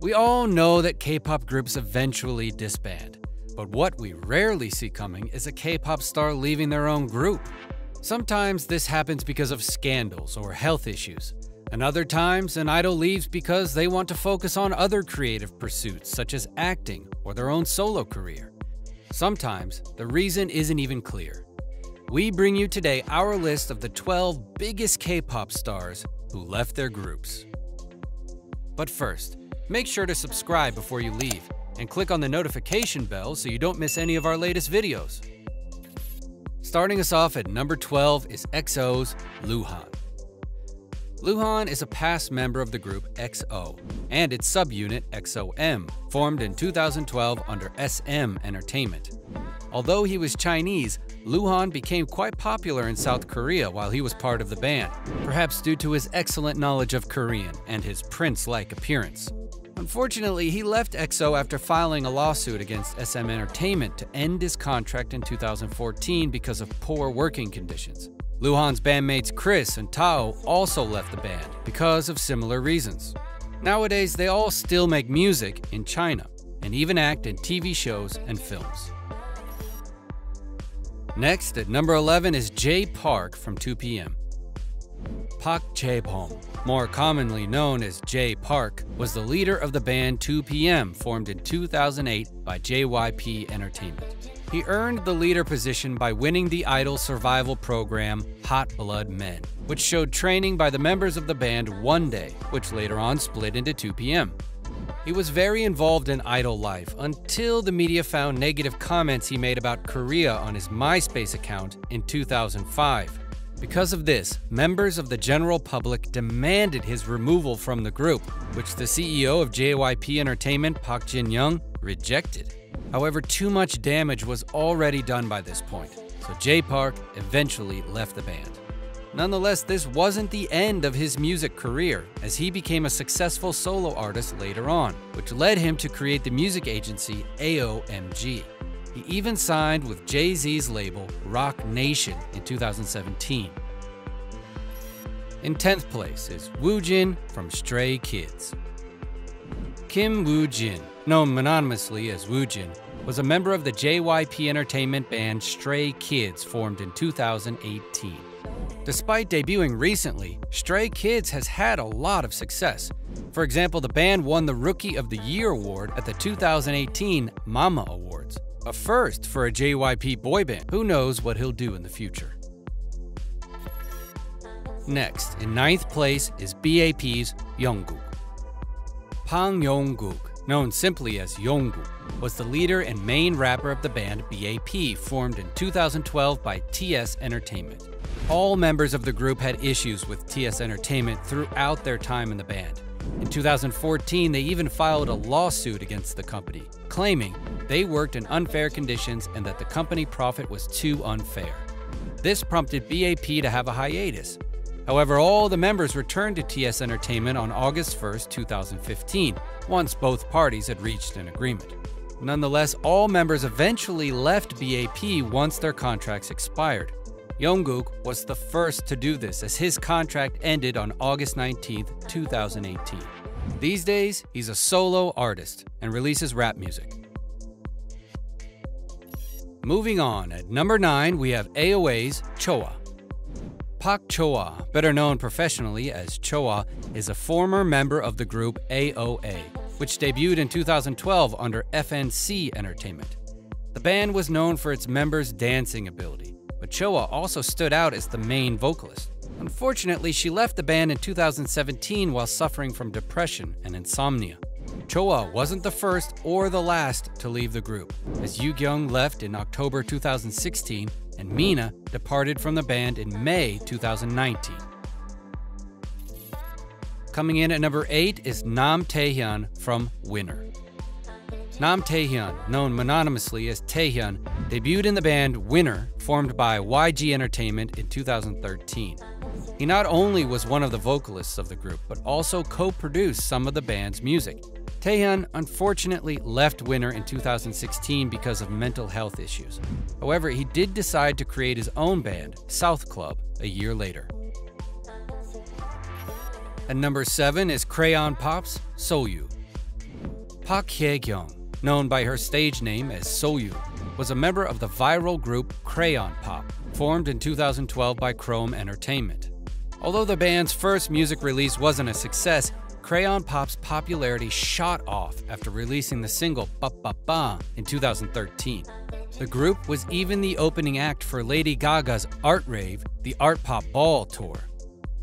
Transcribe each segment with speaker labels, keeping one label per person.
Speaker 1: We all know that K-pop groups eventually disband, but what we rarely see coming is a K-pop star leaving their own group. Sometimes this happens because of scandals or health issues, and other times an idol leaves because they want to focus on other creative pursuits such as acting or their own solo career. Sometimes the reason isn't even clear. We bring you today our list of the 12 biggest K-pop stars who left their groups. But first, Make sure to subscribe before you leave and click on the notification bell so you don't miss any of our latest videos. Starting us off at number 12 is EXO's Luhan. Luhan is a past member of the group EXO and its subunit EXO-M, formed in 2012 under SM Entertainment. Although he was Chinese, Luhan became quite popular in South Korea while he was part of the band, perhaps due to his excellent knowledge of Korean and his prince-like appearance. Unfortunately, he left EXO after filing a lawsuit against SM Entertainment to end his contract in 2014 because of poor working conditions. Luhan's bandmates Chris and Tao also left the band because of similar reasons. Nowadays, they all still make music in China and even act in TV shows and films. Next, at number 11 is Jay Park from 2PM. Park Jae-bom, more commonly known as Jay Park, was the leader of the band 2PM, formed in 2008 by JYP Entertainment. He earned the leader position by winning the Idol survival program Hot Blood Men, which showed training by the members of the band one day, which later on split into 2PM. He was very involved in idol life until the media found negative comments he made about Korea on his MySpace account in 2005. Because of this, members of the general public demanded his removal from the group, which the CEO of JYP Entertainment, Park Jin Young, rejected. However, too much damage was already done by this point, so Jay Park eventually left the band. Nonetheless, this wasn't the end of his music career, as he became a successful solo artist later on, which led him to create the music agency AOMG. He even signed with Jay Z's label Roc Nation in 2017. In 10th place is Woojin from Stray Kids. Kim Woojin, known mononymously as Woojin, was a member of the JYP Entertainment band Stray Kids formed in 2018. Despite debuting recently, Stray Kids has had a lot of success. For example, the band won the Rookie of the Year award at the 2018 Mama Awards. A first for a JYP boy band. Who knows what he'll do in the future? Next, in ninth place is BAP's Yongguk. Bang Yongguk, known simply as Yongguk, was the leader and main rapper of the band BAP, formed in 2012 by TS Entertainment. All members of the group had issues with TS Entertainment throughout their time in the band. In 2014, they even filed a lawsuit against the company, claiming they worked in unfair conditions and that the company profit was too unfair. This prompted BAP to have a hiatus. However, all the members returned to TS Entertainment on August 1, 2015, once both parties had reached an agreement. Nonetheless, all members eventually left BAP once their contracts expired. Yongguk was the first to do this as his contract ended on August 19, 2018. These days, he's a solo artist and releases rap music. Moving on, at number 9, we have AOA's Choa. Pak Choa, better known professionally as Choa, is a former member of the group AOA, which debuted in 2012 under FNC Entertainment. The band was known for its members' dancing ability, but Choa also stood out as the main vocalist. Unfortunately, she left the band in 2017 while suffering from depression and insomnia. Choa wasn't the first or the last to leave the group, as Young left in October 2016 and Mina departed from the band in May 2019. Coming in at number 8 is Nam Taehyun from Winner. Nam Taehyun, known mononymously as Taehyun, debuted in the band Winner, formed by YG Entertainment in 2013. He not only was one of the vocalists of the group, but also co produced some of the band's music. Taehyun unfortunately left Winner in 2016 because of mental health issues. However, he did decide to create his own band, South Club, a year later. At number 7 is Crayon Pop's Soyul. Park Hye-kyung, known by her stage name as Soyul, was a member of the viral group Crayon Pop, formed in 2012 by Chrome Entertainment. Although the band's first music release wasn't a success, Crayon Pop's popularity shot off after releasing the single Ba Ba Ba in 2013. The group was even the opening act for Lady Gaga's Art Rave, the Art Pop Ball tour.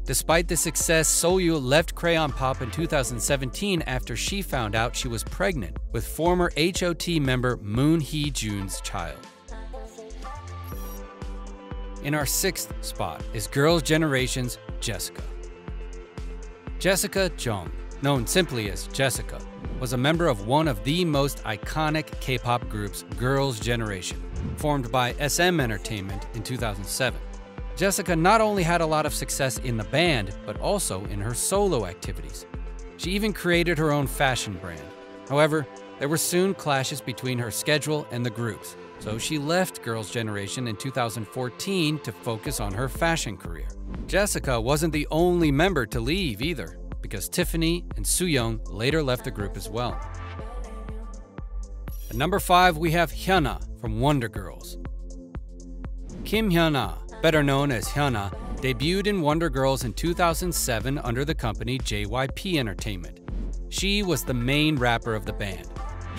Speaker 1: Despite the success, Soyul left Crayon Pop in 2017 after she found out she was pregnant with former HOT member Moon Hee Jun's child. In our sixth spot is Girls' Generation's Jessica. Jessica Jung, known simply as Jessica, was a member of one of the most iconic K pop groups, Girls' Generation, formed by SM Entertainment in 2007. Jessica not only had a lot of success in the band, but also in her solo activities. She even created her own fashion brand. However, there were soon clashes between her schedule and the group's, so she left Girls' Generation in 2014 to focus on her fashion career. Jessica wasn't the only member to leave either, because Tiffany and Sooyoung later left the group as well. At number 5, we have Hyuna from Wonder Girls. Kim Hyuna better known as Hyuna, debuted in Wonder Girls in 2007 under the company JYP Entertainment. She was the main rapper of the band.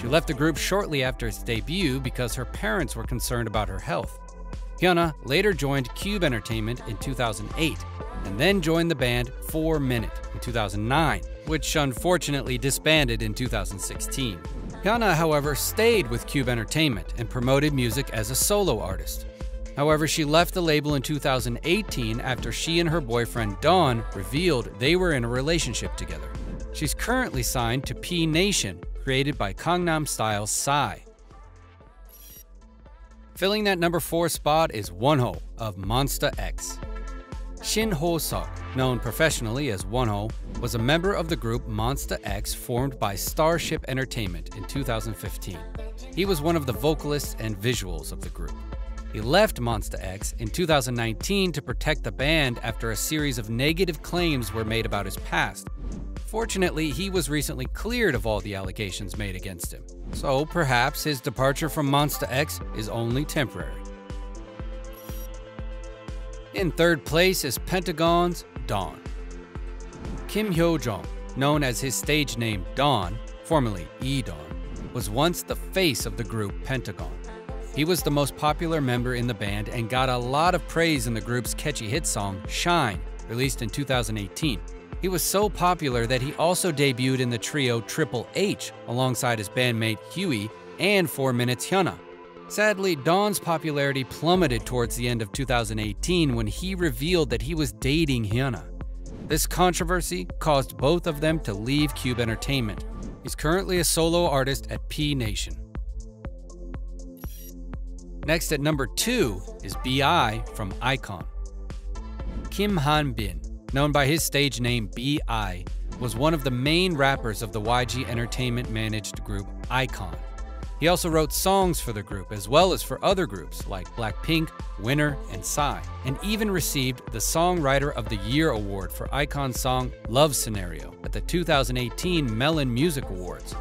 Speaker 1: She left the group shortly after its debut because her parents were concerned about her health. Hyuna later joined Cube Entertainment in 2008 and then joined the band 4 Minute in 2009, which unfortunately disbanded in 2016. Hyuna, however, stayed with Cube Entertainment and promoted music as a solo artist. However, she left the label in 2018 after she and her boyfriend Dawn revealed they were in a relationship together. She's currently signed to P Nation, created by Gangnam Style's Psy. Filling that number 4 spot is Wonho of Monsta X. Shin Ho Suk, known professionally as Wonho, was a member of the group Monsta X formed by Starship Entertainment in 2015. He was one of the vocalists and visuals of the group. He left Monsta X in 2019 to protect the band after a series of negative claims were made about his past. Fortunately, he was recently cleared of all the allegations made against him, so perhaps his departure from Monsta X is only temporary. In third place is Pentagon's Dawn. Kim Hyo Jong, known as his stage name Dawn, formerly E Dawn, was once the face of the group Pentagon. He was the most popular member in the band and got a lot of praise in the group's catchy hit song, Shine, released in 2018. He was so popular that he also debuted in the trio Triple H alongside his bandmate Hui and 4 Minutes Hyuna. Sadly, Dawn's popularity plummeted towards the end of 2018 when he revealed that he was dating Hyuna. This controversy caused both of them to leave Cube Entertainment. He's currently a solo artist at P Nation. Next at number 2 is B.I. from iKON. Kim Han Bin, known by his stage name B.I., was one of the main rappers of the YG Entertainment managed group iKON. He also wrote songs for the group as well as for other groups like Blackpink, Winner, and Psy, and even received the Songwriter of the Year award for iKON's song Love Scenario at the 2018 Melon Music Awards.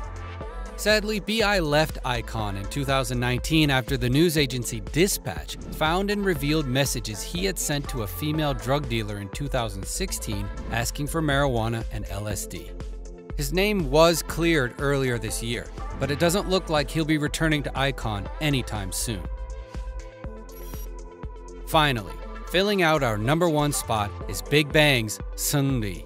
Speaker 1: Sadly, BI left iKON in 2019 after the news agency Dispatch found and revealed messages he had sent to a female drug dealer in 2016 asking for marijuana and LSD. His name was cleared earlier this year, but it doesn't look like he'll be returning to iKON anytime soon. Finally, filling out our number one spot is Big Bang's Seungri.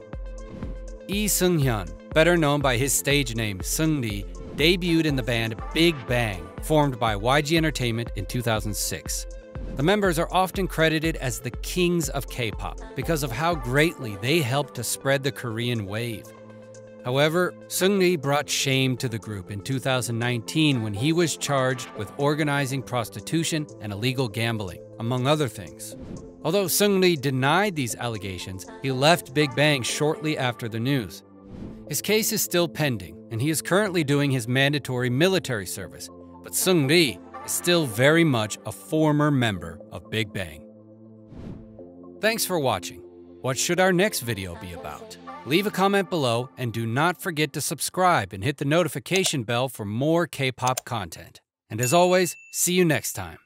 Speaker 1: Lee Seunghyun, better known by his stage name Seungri, debuted in the band Big Bang, formed by YG Entertainment in 2006. The members are often credited as the kings of K pop because of how greatly they helped to spread the Korean wave. However, Seungri brought shame to the group in 2019 when he was charged with organizing prostitution and illegal gambling, among other things. Although Seungri denied these allegations, he left Big Bang shortly after the news. His case is still pending, and he is currently doing his mandatory military service, but Seungri is still very much a former member of Big Bang. Thanks for watching. What should our next video be about? leave a comment below, and do not forget to subscribe and hit the notification bell for more K pop content. And as always, see you next time.